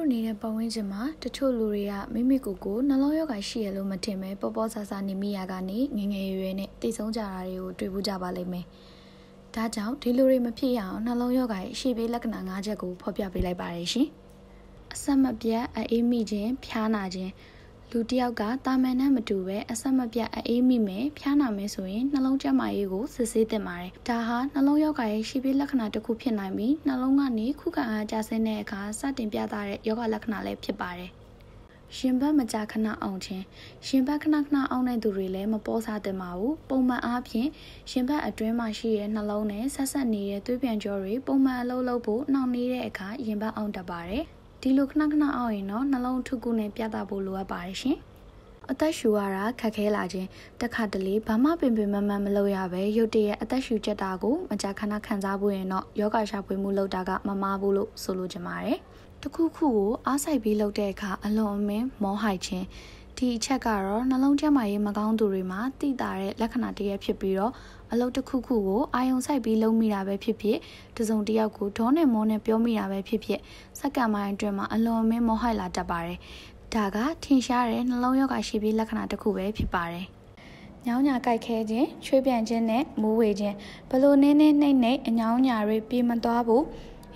ပတ်ဝန်းကျင်မှာတချို့လူတွေကမိမိကိုယ်ကိုနှလုံးရောဂါရှိရလို့မထင်ပဲပေါ်ပေါ်ဆာဆာနေမိရကနေငငယ်ရွယ်နဲ့တည်ဆုံးကြတာတွေကိုတွေ့ဘူးကြပါလိမ့်မယ်။ဒါကြောင့်ဒီလူတွေမဖြစ်ရအောင်နှလုံးရောဂါရဲ့ရှေ့ပြေးလက္ခဏာ၅ချက်ကိုဖော်ပြပေးလိုက်ပါရရှင်။အဆက်မပြတ်အေးမိခြင်းဖျားနာခြင်း လူတယောက်ကတာမန်နဲ့မတူပဲအဆက်မပြတ်အေးမိမယ်ဖျားနာမယ်ဆိုရင်နှလုံးကျန်းမာရေးကိုစစ်ဆေးသင့်ပါတယ်။ဒါဟာနှလုံးရောဂါရဲ့ရှိပြီးလက္ခဏာတစ်ခုဖြစ်နိုင်ပြီးနှလုံးကနေခုခံအားကျဆင်းတဲ့အခါစတင်ပြသတဲ့ယောဂလက္ခဏာလည်းဖြစ်ပါတယ်။ရှင်ဘတ်မကြာခဏအောင်ခြင်းရှင်ဘတ်ခဏခဏအောင်တဲ့သူတွေလည်းမပေါ်စားသင့်ပါဘူးပုံမှန်အားဖြင့်ရှင်ဘတ်အတွင်းမှာရှိတဲ့နှလုံးနဲ့ဆက်ဆက်နေတဲ့သွေးပြန်ကြောတွေပုံမှန်အလုပ်လုပ်ဖို့နှောင့်နှေးတဲ့အခါရင်ဘတ်အောင်တတ်ပါတယ် ဒီလိုခဏခဏအောက်ရင်တော့နှလုံးထုခုနဲ့ပြသဖို့လိုအပ်ပါတယ်ရှင်အသက်ရှူရတာခက်ခဲလာခြင်းတခါတလေဘာမှပင်ပင်မမမလုပ်ရပဲရုတ်တရက်အသက်ရှူချက်တာကိုမကြာခဏခံစားဖို့ရင်တော့ယောဂရှာဖွေမှုလုပ်တာကမမားဘူးလို့ဆိုလိုချင်ပါတယ်တခုခုကိုအားစိုက်ပြီးလုပ်တဲ့အခါအလွန်အမင်းမောဟိုက်ခြင်း ဒီအချက်ကတော့နှလုံးကျန်းမာရေးမကောင်းသူတွေမှာတိတာတဲ့လက္ခဏာတစ်ရပ်ဖြစ်ပြီးတော့အလုပ်တစ်ခုခုကိုအာယုံဆိုင်ပြီးလုပ်မိတာပဲဖြစ်ဖြစ်တစုံတစ်ယောက်ကိုဒေါနဲ့မောနဲ့ပြောမိတာပဲဖြစ်ဖြစ်စက္ကန့်ပိုင်းအတွင်းမှာအလွန်အမင်းမောဟိုက်လာတတ်ပါတယ်ဒါကထင်ရှားတဲ့နှလုံးရောဂါရှိပြီးလက္ခဏာတစ်ခုပဲဖြစ်ပါတယ်ညောင်းညာကြိုက်ခဲခြင်းချွေးပြန်ခြင်းနဲ့မိုးဝေခြင်းဘလို့နင်းနေနှိမ့်နှိမ့်အညောင်းညာတွေပြေမသွားဘူး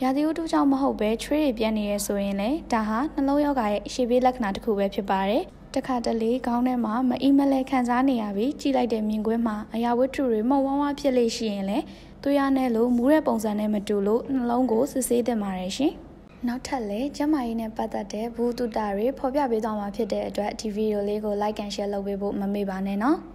ရာသီဥတုကြောင့်မဟုတ်ပဲချွေးတွေပြန့်နေရဆိုရင်လေဒါဟာနှလုံးရောဂါရဲ့ရှေ့ပြေးလက္ခဏာတစ်ခုပဲဖြစ်ပါတယ် တခါတလေခေါင်းထဲမှာမအီမလဲခံစားနေရပြီးကြည်လိုက်တဲ့မြင်ကွင်းမှာအရာဝတ္ထုတွေမုံဝါးဝါဖြစ်လေရှိရင်လည်းသွေးရနဲ့လို့မူးတဲ့ပုံစံနဲ့မတူလို့နှလုံးကိုစစ်ဆေးသင့်ပါတယ်ရှင်။နောက်ထပ်လည်းကျမကြီးနဲ့ပတ်သက်တဲ့ဘူးတုတာတွေဖော်ပြပေးသွားမှာဖြစ်တဲ့အတွက်ဒီဗီဒီယိုလေးကို like and share လုပ်ပေးဖို့မမေ့ပါနဲ့နော်။